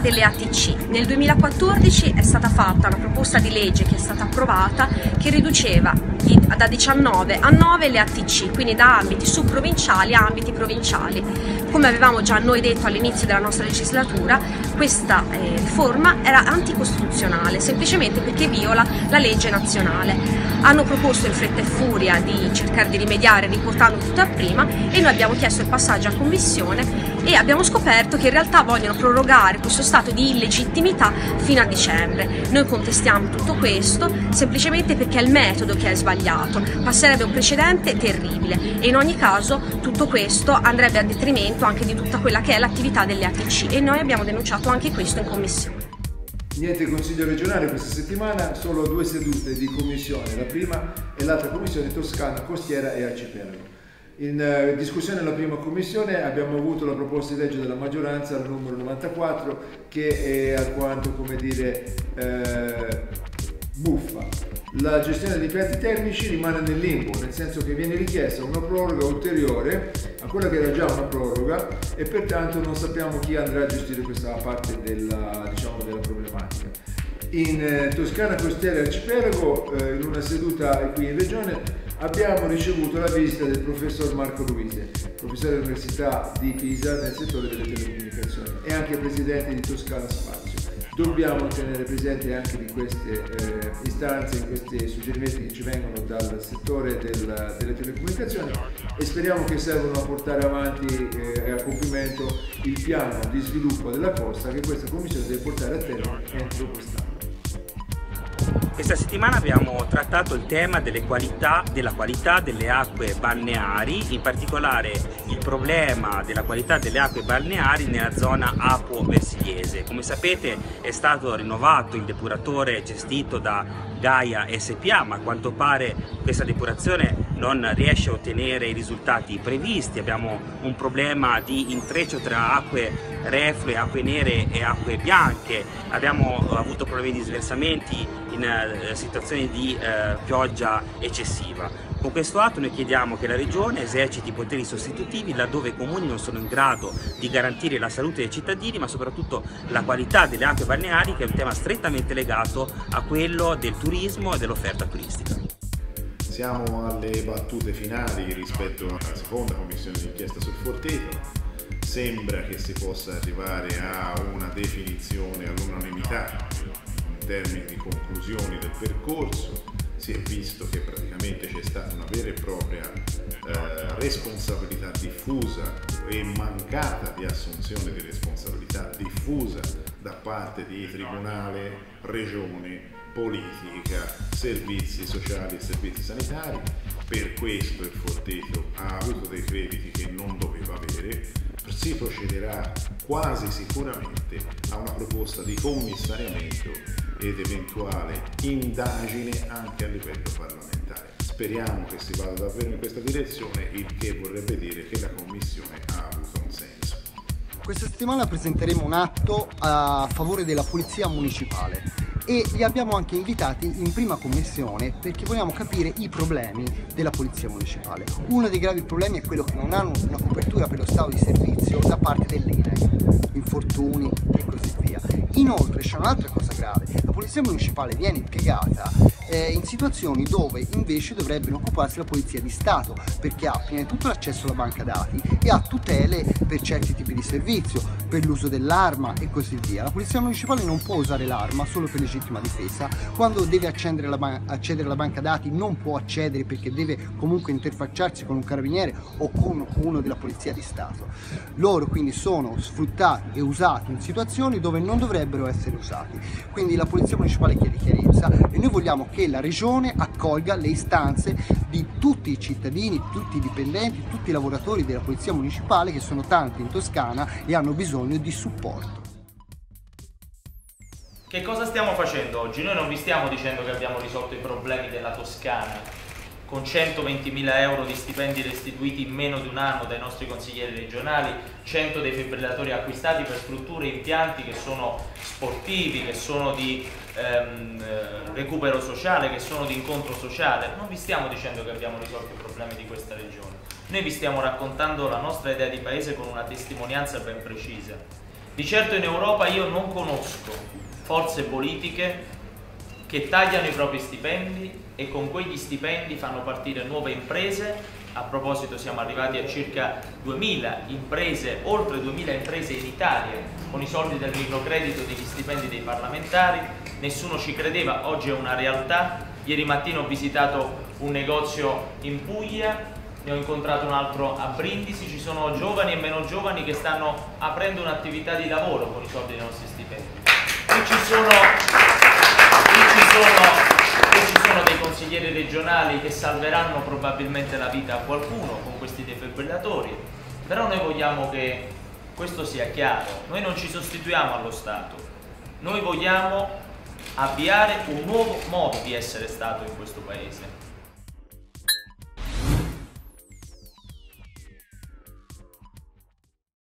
delle ATC. Nel 2014 è stata fatta una proposta di legge che è stata approvata che riduceva da 19 a 9 le ATC, quindi da ambiti subprovinciali a ambiti provinciali. Come avevamo già noi detto all'inizio della nostra legislatura, questa eh, riforma era anticostituzionale, semplicemente perché viola la legge nazionale. Hanno proposto in fretta e furia di cercare di rimediare riportando tutto a prima e noi abbiamo chiesto il passaggio a commissione e abbiamo scoperto che in realtà vogliono prorogare questo stato di illegittimità fino a dicembre. Noi contestiamo tutto questo semplicemente perché è il metodo che è sbagliato, passerebbe un precedente terribile e in ogni caso tutto questo andrebbe a detrimento anche di tutta quella che è l'attività delle ATC e noi abbiamo denunciato anche questo in commissione. Niente Consiglio regionale questa settimana, solo due sedute di commissione, la prima e l'altra commissione toscana, costiera e arcipelago. In uh, discussione alla prima commissione abbiamo avuto la proposta di legge della maggioranza, il numero 94, che è alquanto, come dire, eh, buffa. La gestione degli impianti termici rimane nel limbo, nel senso che viene richiesta una proroga ulteriore a quella che era già una proroga e pertanto non sappiamo chi andrà a gestire questa parte della, diciamo, della problematica. In eh, Toscana Costiera Arcipelago, eh, in una seduta qui in regione, abbiamo ricevuto la visita del professor Marco Luise, professore dell'Università di Pisa nel settore delle telecomunicazioni e anche presidente di Toscana Spazio. Dobbiamo tenere presente anche di queste eh, istanze, in questi suggerimenti che ci vengono dal settore del, delle telecomunicazioni e speriamo che servano a portare avanti eh, e a compimento il piano di sviluppo della costa che questa Commissione deve portare a termine entro quest'anno. Questa settimana abbiamo trattato il tema qualità, della qualità delle acque balneari, in particolare il problema della qualità delle acque balneari nella zona Apuo-Versigliese. Come sapete è stato rinnovato il depuratore gestito da Gaia SPA, ma a quanto pare questa depurazione non riesce a ottenere i risultati previsti. Abbiamo un problema di intreccio tra acque reflue, acque nere e acque bianche. Abbiamo avuto problemi di sversamenti in eh, situazioni di eh, pioggia eccessiva. Con questo atto noi chiediamo che la Regione eserciti poteri sostitutivi laddove i comuni non sono in grado di garantire la salute dei cittadini ma soprattutto la qualità delle acque balneari che è un tema strettamente legato a quello del turismo e dell'offerta turistica. Siamo alle battute finali rispetto alla seconda commissione d'inchiesta sul Forteto. Sembra che si possa arrivare a una definizione all'unanimità termini di conclusioni del percorso, si è visto che praticamente c'è stata una vera e propria eh, responsabilità diffusa e mancata di assunzione di responsabilità diffusa da parte di tribunale, regione, politica, servizi sociali e servizi sanitari. Per questo il Forteto ha avuto dei crediti che non doveva avere. Si procederà quasi sicuramente a una proposta di commissariamento ed eventuale indagine anche a livello parlamentare. Speriamo che si vada davvero in questa direzione, il che vorrebbe dire che la Commissione ha avuto un senso. Questa settimana presenteremo un atto a favore della Polizia Municipale e li abbiamo anche invitati in prima commissione perché vogliamo capire i problemi della Polizia Municipale. Uno dei gravi problemi è quello che non hanno una copertura per lo stato di servizio da parte dell'INE, infortuni e così via. Inoltre c'è un'altra cosa grave, la Polizia Municipale viene impiegata eh, in situazioni dove invece dovrebbero occuparsi la Polizia di Stato perché ha prima di tutto l'accesso alla banca dati e ha tutele per certi tipi di servizio, per l'uso dell'arma e così via. La Polizia Municipale non può usare l'arma solo per legittima difesa, quando deve accedere alla, accedere alla banca dati non può accedere perché deve comunque interfacciarsi con un carabiniere o con uno della Polizia di Stato. Loro quindi sono sfruttati e usati in situazioni dove non dovrebbero essere usati. Quindi la Polizia Municipale chiede chiarezza e noi vogliamo che che la Regione accolga le istanze di tutti i cittadini, tutti i dipendenti, tutti i lavoratori della Polizia Municipale che sono tanti in Toscana e hanno bisogno di supporto. Che cosa stiamo facendo oggi? Noi non vi stiamo dicendo che abbiamo risolto i problemi della Toscana con 120.000 euro di stipendi restituiti in meno di un anno dai nostri consiglieri regionali, 100 defibrillatori acquistati per strutture e impianti che sono sportivi, che sono di ehm, eh, recupero sociale, che sono di incontro sociale. Non vi stiamo dicendo che abbiamo risolto i problemi di questa regione, noi vi stiamo raccontando la nostra idea di paese con una testimonianza ben precisa. Di certo in Europa io non conosco forze politiche che tagliano i propri stipendi e con quegli stipendi fanno partire nuove imprese. A proposito siamo arrivati a circa 2000 imprese, oltre 2000 imprese in Italia con i soldi del microcredito degli stipendi dei parlamentari. Nessuno ci credeva, oggi è una realtà. Ieri mattina ho visitato un negozio in Puglia, ne ho incontrato un altro a Brindisi, ci sono giovani e meno giovani che stanno aprendo un'attività di lavoro con i soldi dei nostri stipendi. Qui ci sono, qui ci sono, ci sono dei consiglieri regionali che salveranno probabilmente la vita a qualcuno con questi defibrillatori, però noi vogliamo che questo sia chiaro, noi non ci sostituiamo allo Stato, noi vogliamo avviare un nuovo modo di essere Stato in questo Paese